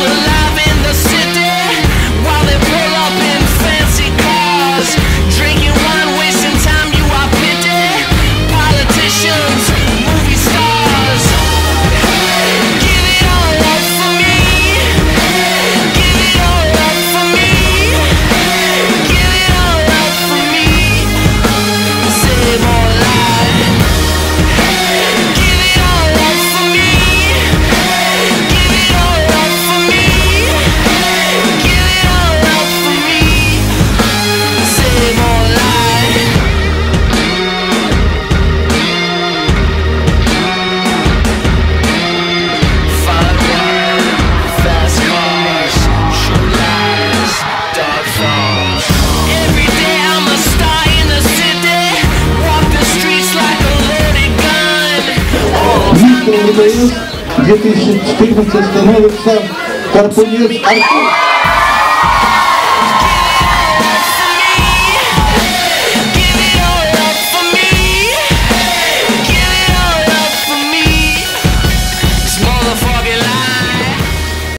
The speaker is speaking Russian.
will ВДС 2014 становится Карпунец Артур.